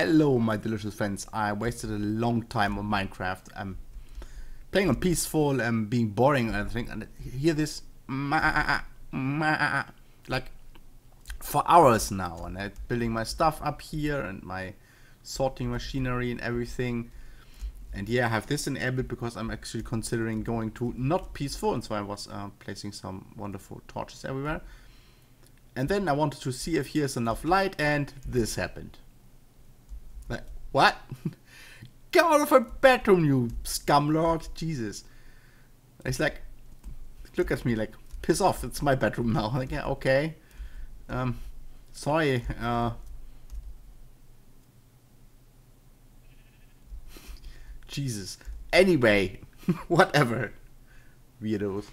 Hello, my delicious friends. I wasted a long time on Minecraft. I'm playing on peaceful and being boring and everything. And hear this ah, ah, ah, like for hours now. And I'm building my stuff up here and my sorting machinery and everything. And yeah, I have this enabled because I'm actually considering going to not peaceful. And so I was uh, placing some wonderful torches everywhere. And then I wanted to see if here's enough light and this happened. What? Get out of my bedroom, you scumlord! Jesus. It's like, look at me, like, piss off, it's my bedroom now. Like, yeah, okay. Um, sorry, uh... Jesus. Anyway, whatever. Weirdos.